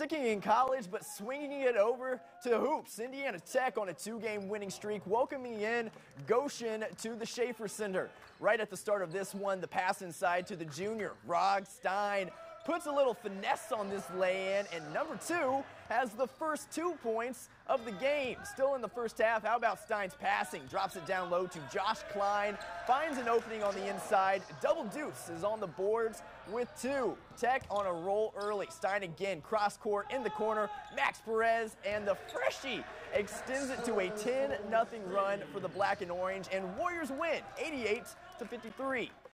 Sticking in college, but swinging it over to hoops. Indiana Tech on a two-game winning streak, welcoming in Goshen to the Schaefer Center. Right at the start of this one, the pass inside to the junior, Rog Stein puts a little finesse on this lay-in, and number two has the first two points of the game. Still in the first half, how about Stein's passing? Drops it down low to Josh Klein, finds an opening on the inside. Double deuce is on the boards with two. Tech on a roll early. Stein again, cross court in the corner. Max Perez and the freshie extends it to a 10 0 run for the black and orange, and Warriors win 88 to 53.